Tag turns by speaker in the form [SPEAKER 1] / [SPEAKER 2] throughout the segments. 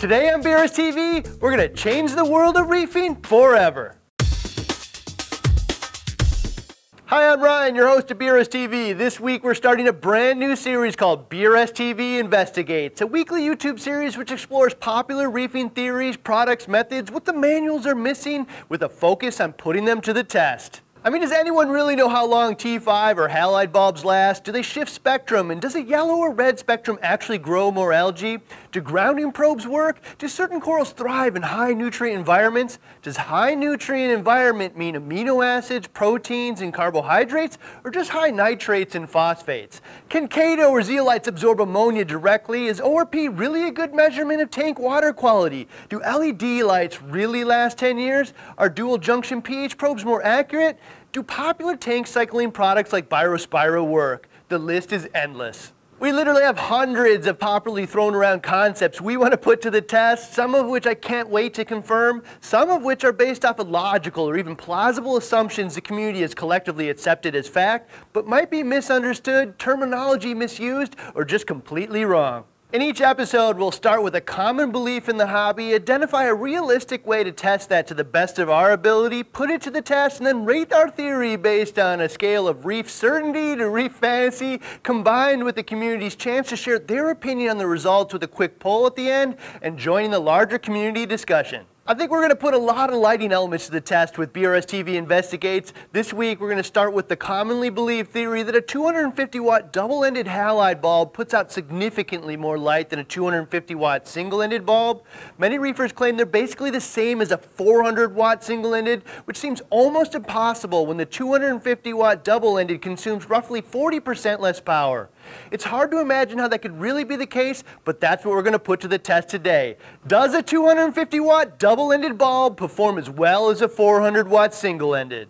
[SPEAKER 1] Today on BRS TV, we're gonna change the world of reefing forever. Hi, I'm Ryan, your host of BRS TV. This week we're starting a brand new series called BRS TV Investigates, a weekly YouTube series which explores popular reefing theories, products, methods, what the manuals are missing, with a focus on putting them to the test. I mean, does anyone really know how long T5 or halide bulbs last? Do they shift spectrum? And does a yellow or red spectrum actually grow more algae? Do grounding probes work? Do certain corals thrive in high nutrient environments? Does high nutrient environment mean amino acids, proteins, and carbohydrates, or just high nitrates and phosphates? Can chaeto or zeolites absorb ammonia directly? Is ORP really a good measurement of tank water quality? Do LED lights really last 10 years? Are dual junction pH probes more accurate? Do popular tank cycling products like Bio-Spira work? The list is endless. We literally have hundreds of popularly thrown around concepts we want to put to the test, some of which I can't wait to confirm, some of which are based off of logical or even plausible assumptions the community has collectively accepted as fact, but might be misunderstood, terminology misused, or just completely wrong. In each episode, we'll start with a common belief in the hobby, identify a realistic way to test that to the best of our ability, put it to the test, and then rate our theory based on a scale of reef certainty to reef fantasy, combined with the community's chance to share their opinion on the results with a quick poll at the end, and joining the larger community discussion. I think we're going to put a lot of lighting elements to the test with BRS TV Investigates. This week we're going to start with the commonly believed theory that a 250 watt double-ended halide bulb puts out significantly more light than a 250 watt single-ended bulb. Many reefers claim they're basically the same as a 400 watt single-ended, which seems almost impossible when the 250 watt double-ended consumes roughly 40% less power. It's hard to imagine how that could really be the case, but that's what we're going to put to the test today. Does a 250 watt double-ended bulb perform as well as a 400 watt single-ended?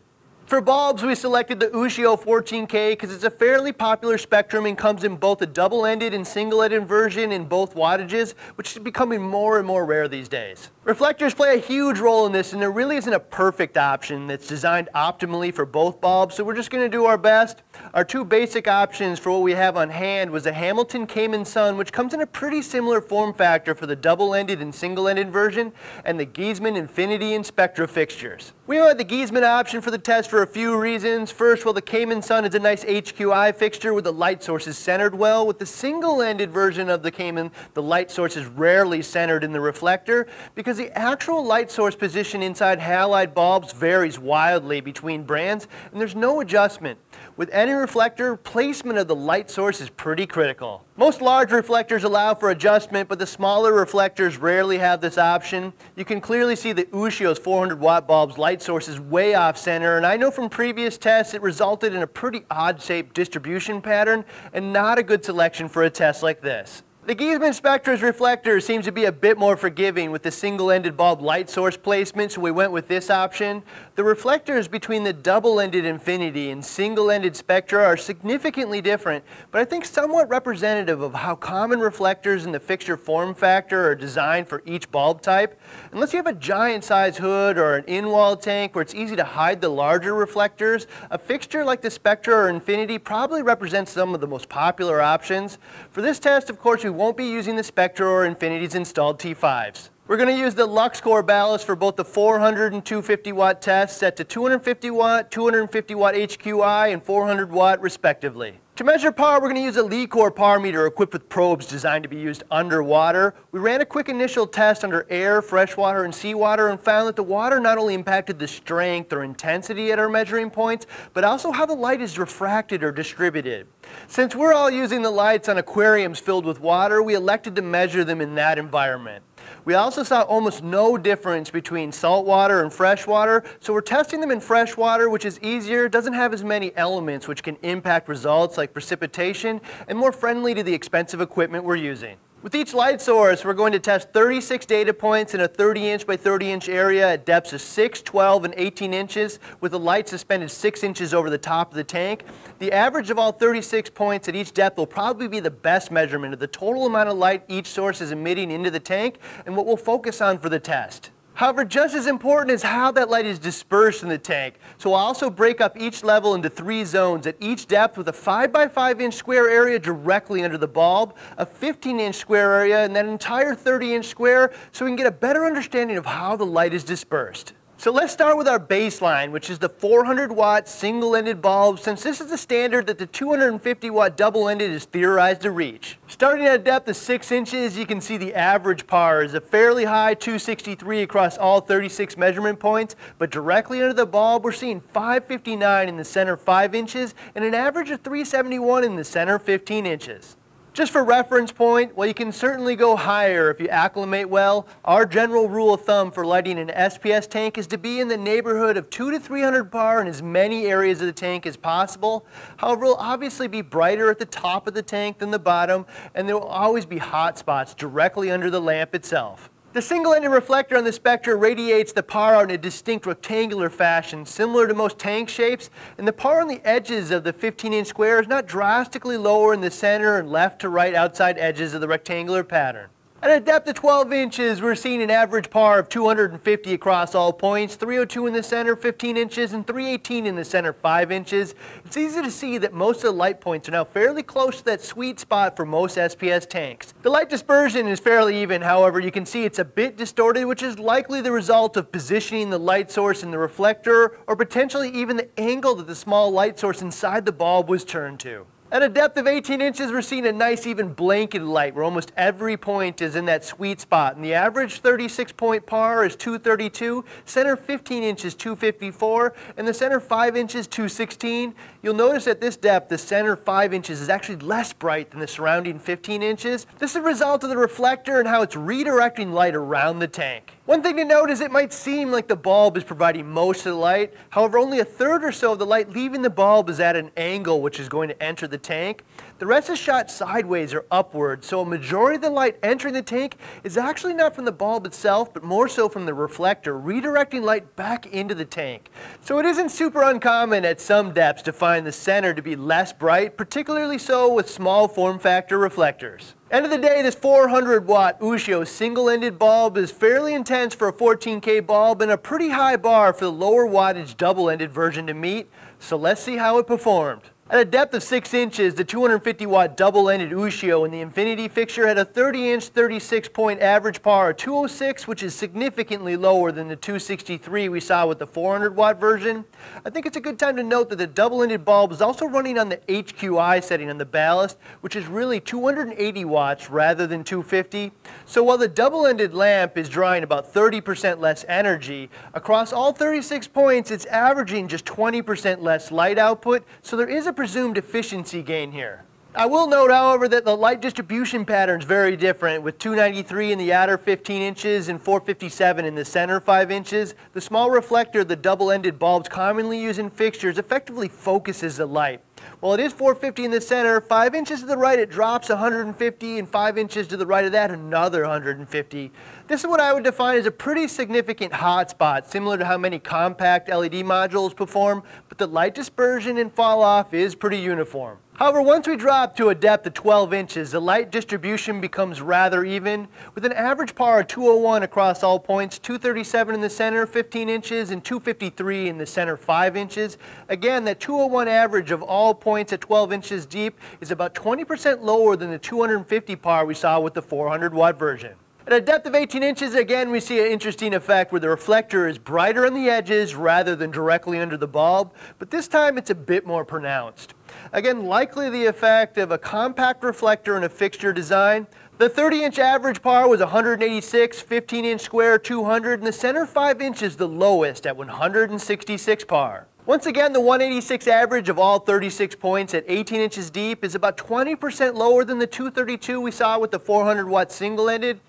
[SPEAKER 1] For bulbs, we selected the Ushio 14K because it's a fairly popular spectrum and comes in both a double-ended and single-ended version in both wattages, which is becoming more and more rare these days. Reflectors play a huge role in this and there really isn't a perfect option that's designed optimally for both bulbs, so we're just going to do our best. Our two basic options for what we have on hand was the Hamilton Cayman Sun, which comes in a pretty similar form factor for the double-ended and single-ended version, and the Giesemann Infinity and Spectra fixtures. We went the Giesemann option for the test for a few reasons. First, well, the Cayman Sun is a nice HQI fixture with the light sources centered well. With the single-ended version of the Cayman, the light source is rarely centered in the reflector because the actual light source position inside halide bulbs varies wildly between brands, and there's no adjustment. With any reflector, placement of the light source is pretty critical. Most large reflectors allow for adjustment, but the smaller reflectors rarely have this option. You can clearly see the Ushio's 400 watt bulb's light source is way off center, and I know from previous tests it resulted in a pretty odd shaped distribution pattern and not a good selection for a test like this. The Giesemann Spectra's reflector seems to be a bit more forgiving with the single-ended bulb light source placement, so we went with this option. The reflectors between the double-ended Infinity and single-ended Spectra are significantly different, but I think somewhat representative of how common reflectors in the fixture form factor are designed for each bulb type. Unless you have a giant size hood or an in-wall tank where it's easy to hide the larger reflectors, a fixture like the Spectra or Infinity probably represents some of the most popular options. For this test, of course, we won't be using the Spectra or Infinity's installed T5s. We're going to use the LuxCore ballast for both the 400 and 250 watt tests set to 250 watt, 250 watt HQI, and 400 watt respectively. To measure power, we're going to use a LI-COR power meter equipped with probes designed to be used underwater. We ran a quick initial test under air, freshwater, and seawater and found that the water not only impacted the strength or intensity at our measuring points, but also how the light is refracted or distributed. Since we're all using the lights on aquariums filled with water, we elected to measure them in that environment. We also saw almost no difference between salt water and freshwater, so we're testing them in freshwater, which is easier, doesn't have as many elements which can impact results like precipitation, and more friendly to the expensive equipment we're using. With each light source, we're going to test 36 data points in a 30 inch by 30 inch area at depths of 6, 12, and 18 inches with the light suspended 6 inches over the top of the tank. The average of all 36 points at each depth will probably be the best measurement of the total amount of light each source is emitting into the tank and what we'll focus on for the test. However, just as important is how that light is dispersed in the tank. So I'll also break up each level into three zones at each depth with a 5 by 5 inch square area directly under the bulb, a 15 inch square area, and that entire 30 inch square so we can get a better understanding of how the light is dispersed. So let's start with our baseline, which is the 400 watt single-ended bulb, since this is the standard that the 250 watt double-ended is theorized to reach. Starting at a depth of 6 inches, you can see the average par is a fairly high 263 across all 36 measurement points, but directly under the bulb we're seeing 559 in the center 5 inches and an average of 371 in the center 15 inches. Just for reference point, well you can certainly go higher if you acclimate well. Our general rule of thumb for lighting an SPS tank is to be in the neighborhood of 2 to 300 par in as many areas of the tank as possible. However, it will obviously be brighter at the top of the tank than the bottom, and there will always be hot spots directly under the lamp itself. The single-ended reflector on the Spectra radiates the par out in a distinct rectangular fashion, similar to most tank shapes, and the par on the edges of the 15-inch square is not drastically lower in the center and left to right outside edges of the rectangular pattern. At a depth of 12 inches, we're seeing an average par of 250 across all points, 302 in the center, 15 inches, and 318 in the center, 5 inches. It's easy to see that most of the light points are now fairly close to that sweet spot for most SPS tanks. The light dispersion is fairly even, however, you can see it's a bit distorted, which is likely the result of positioning the light source in the reflector, or potentially even the angle that the small light source inside the bulb was turned to. At a depth of 18 inches, we're seeing a nice even blanket light where almost every point is in that sweet spot. And the average 36 point par is 232, center 15 inches 254, and the center 5 inches 216. You'll notice at this depth, the center 5 inches is actually less bright than the surrounding 15 inches. This is a result of the reflector and how it's redirecting light around the tank. One thing to note is it might seem like the bulb is providing most of the light. However, only a third or so of the light leaving the bulb is at an angle which is going to enter the tank. The rest is shot sideways or upward, so a majority of the light entering the tank is actually not from the bulb itself, but more so from the reflector, redirecting light back into the tank. So it isn't super uncommon at some depths to find the center to be less bright, particularly so with small form factor reflectors. End of the day, this 400 watt Ushio single-ended bulb is fairly intense for a 14K bulb and a pretty high bar for the lower wattage double-ended version to meet, so let's see how it performed. At a depth of 6 inches, the 250 watt double-ended Ushio in the Infinity fixture had a 30 inch 36 point average par of 206 which is significantly lower than the 263 we saw with the 400 watt version. I think it's a good time to note that the double-ended bulb is also running on the HQI setting on the ballast which is really 280 watts rather than 250. So while the double-ended lamp is drawing about 30% less energy, across all 36 points it's averaging just 20% less light output so there is a presumed efficiency gain here. I will note, however, that the light distribution pattern is very different, with 293 in the outer 15 inches and 457 in the center 5 inches. The small reflector the double-ended bulbs commonly used in fixtures effectively focuses the light. While it is 450 in the center, 5 inches to the right it drops 150 and 5 inches to the right of that another 150. This is what I would define as a pretty significant hotspot, similar to how many compact LED modules perform, but the light dispersion and fall off is pretty uniform. However, once we drop to a depth of 12 inches, the light distribution becomes rather even, with an average par of 201 across all points, 237 in the center, 15 inches, and 253 in the center, 5 inches. Again, that 201 average of all points at 12 inches deep is about 20% lower than the 250 par we saw with the 400 watt version. At a depth of 18 inches, again, we see an interesting effect where the reflector is brighter on the edges rather than directly under the bulb, but this time it's a bit more pronounced. Again, likely the effect of a compact reflector in a fixture design. The 30-inch average par was 186, 15-inch square 200, and the center 5 inches the lowest at 166 par. Once again, the 186 average of all 36 points at 18 inches deep is about 20% lower than the 232 we saw with the 400 watt single-ended,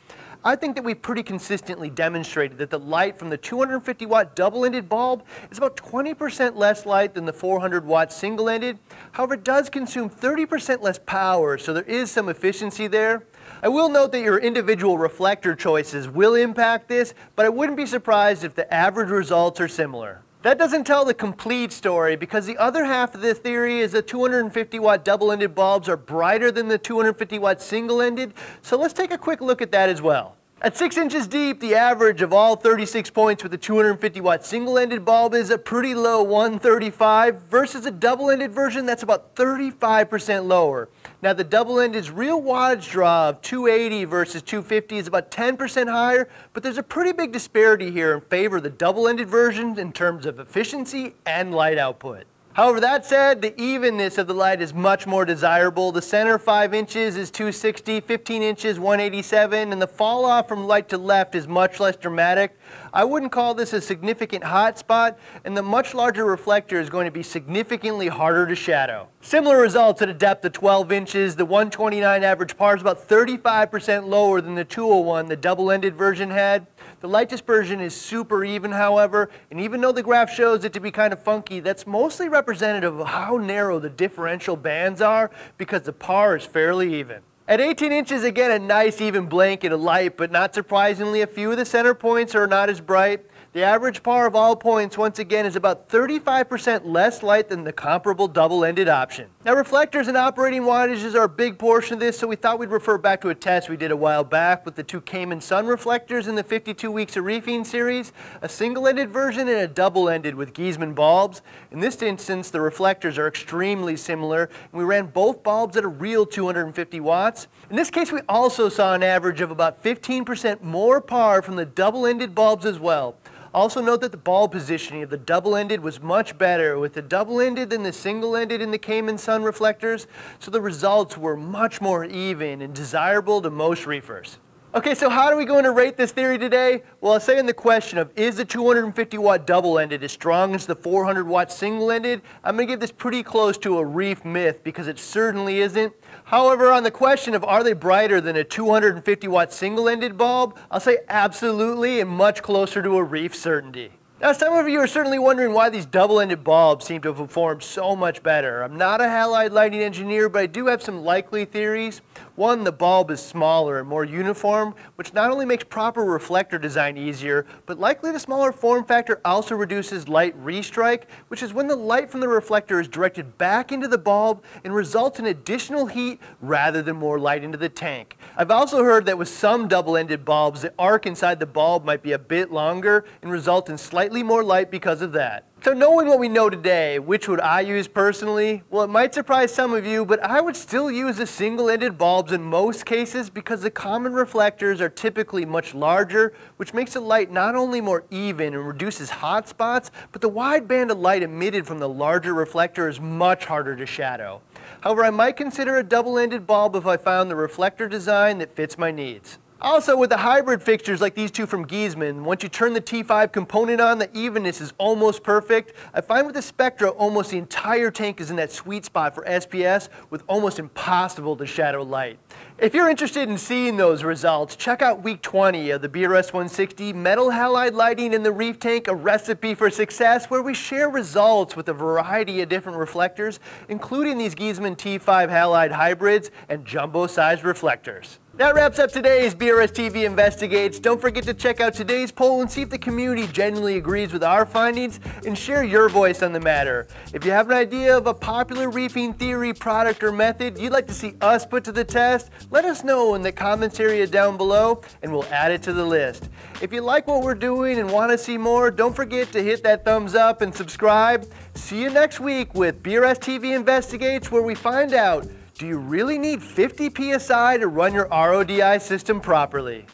[SPEAKER 1] I think that we pretty consistently demonstrated that the light from the 250 watt double-ended bulb is about 20% less light than the 400 watt single-ended. However, it does consume 30% less power, so there is some efficiency there. I will note that your individual reflector choices will impact this, but I wouldn't be surprised if the average results are similar. That doesn't tell the complete story because the other half of the theory is that 250 watt double-ended bulbs are brighter than the 250 watt single-ended. So let's take a quick look at that as well. At 6 inches deep, the average of all 36 points with a 250 watt single-ended bulb is a pretty low 135 versus a double-ended version that's about 35% lower. Now the double-ended's real wattage draw of 280 versus 250 is about 10% higher, but there's a pretty big disparity here in favor of the double-ended version in terms of efficiency and light output. However, that said, the evenness of the light is much more desirable. The center 5 inches is 260, 15 inches 187, and the fall off from light to left is much less dramatic. I wouldn't call this a significant hot spot, and the much larger reflector is going to be significantly harder to shadow. Similar results at a depth of 12 inches. The 129 average par is about 35% lower than the 201 the double-ended version had. The light dispersion is super even, however, and even though the graph shows it to be kind of funky, that's mostly representative of how narrow the differential bands are because the par is fairly even. At 18 inches, again, a nice even blanket of light, but not surprisingly, a few of the center points are not as bright. The average par of all points, once again, is about 35% less light than the comparable double-ended option. Now, reflectors and operating wattages are a big portion of this, so we thought we'd refer back to a test we did a while back with the two Cayman Sun reflectors in the 52 Weeks of Reefing series, a single-ended version and a double-ended with Giesemann bulbs. In this instance, the reflectors are extremely similar, and we ran both bulbs at a real 250 watts. In this case, we also saw an average of about 15% more par from the double-ended bulbs as well. Also note that the ball positioning of the double-ended was much better with the double-ended than the single-ended in the Cayman Sun reflectors, so the results were much more even and desirable to most reefers. Okay, so how are we going to rate this theory today? Well, I'll say in the question of is the 250 watt double-ended as strong as the 400 watt single-ended, I'm going to give this pretty close to a reef myth because it certainly isn't. However, on the question of are they brighter than a 250 watt single-ended bulb, I'll say absolutely and much closer to a reef certainty. Now, some of you are certainly wondering why these double-ended bulbs seem to have performed so much better. I'm not a halide lighting engineer, but I do have some likely theories. One, the bulb is smaller and more uniform, which not only makes proper reflector design easier, but likely the smaller form factor also reduces light restrike, which is when the light from the reflector is directed back into the bulb and results in additional heat rather than more light into the tank. I've also heard that with some double-ended bulbs, the arc inside the bulb might be a bit longer and result in slightly slightly more light because of that. So knowing what we know today, which would I use personally? Well, it might surprise some of you, but I would still use the single-ended bulbs in most cases because the common reflectors are typically much larger, which makes the light not only more even and reduces hot spots, but the wide band of light emitted from the larger reflector is much harder to shadow. However, I might consider a double-ended bulb if I found the reflector design that fits my needs. Also, with the hybrid fixtures like these two from Giesemann, once you turn the T5 component on, the evenness is almost perfect. I find with the Spectra, almost the entire tank is in that sweet spot for SPS with almost impossible to shadow light. If you're interested in seeing those results, check out week 20 of the BRS 160 Metal Halide Lighting in the Reef Tank, a recipe for success, where we share results with a variety of different reflectors, including these Giesemann T5 halide hybrids and jumbo-sized reflectors. That wraps up today's BRS TV Investigates. Don't forget to check out today's poll and see if the community genuinely agrees with our findings and share your voice on the matter. If you have an idea of a popular reefing theory, product, or method you'd like to see us put to the test, let us know in the comments area down below and we'll add it to the list. If you like what we're doing and want to see more, don't forget to hit that thumbs up and subscribe. See you next week with BRS TV Investigates where we find out do you really need 50 PSI to run your RODI system properly?